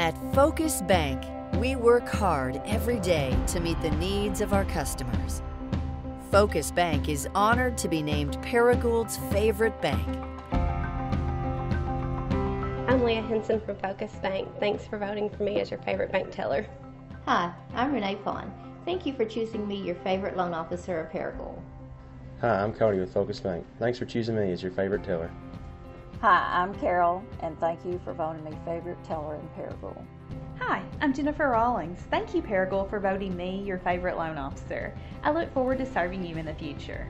At Focus Bank, we work hard every day to meet the needs of our customers. Focus Bank is honored to be named Paragould's favorite bank. I'm Leah Henson from Focus Bank. Thanks for voting for me as your favorite bank teller. Hi, I'm Renee Fawn. Thank you for choosing me your favorite loan officer of Paragould. Hi, I'm Cody with Focus Bank. Thanks for choosing me as your favorite teller. Hi, I'm Carol, and thank you for voting me favorite teller in Paragould. Hi, I'm Jennifer Rawlings. Thank you, Paragould, for voting me your favorite loan officer. I look forward to serving you in the future.